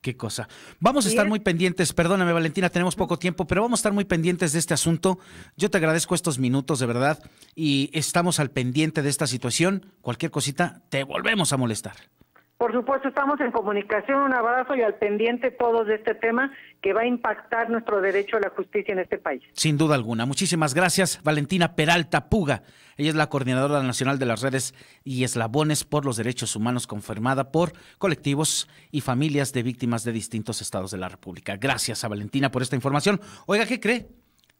Qué cosa. Vamos a estar muy pendientes, perdóname Valentina, tenemos poco tiempo, pero vamos a estar muy pendientes de este asunto. Yo te agradezco estos minutos de verdad y estamos al pendiente de esta situación. Cualquier cosita, te volvemos a molestar. Por supuesto, estamos en comunicación, un abrazo y al pendiente todos de este tema que va a impactar nuestro derecho a la justicia en este país. Sin duda alguna. Muchísimas gracias, Valentina Peralta Puga. Ella es la coordinadora nacional de las redes y eslabones por los derechos humanos confirmada por colectivos y familias de víctimas de distintos estados de la República. Gracias a Valentina por esta información. Oiga, ¿qué cree?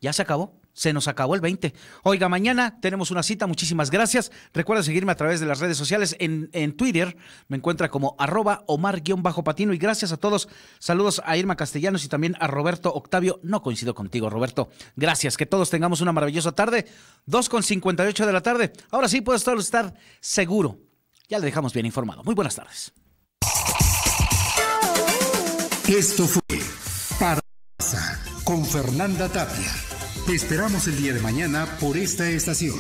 Ya se acabó. Se nos acabó el 20. Oiga, mañana tenemos una cita. Muchísimas gracias. Recuerda seguirme a través de las redes sociales. En, en Twitter me encuentra como arroba Omar-Patino. Y gracias a todos. Saludos a Irma Castellanos y también a Roberto Octavio. No coincido contigo, Roberto. Gracias. Que todos tengamos una maravillosa tarde. 2 con 58 de la tarde. Ahora sí puedo estar seguro. Ya le dejamos bien informado. Muy buenas tardes. Esto fue Para con Fernanda Tapia. Te esperamos el día de mañana por esta estación.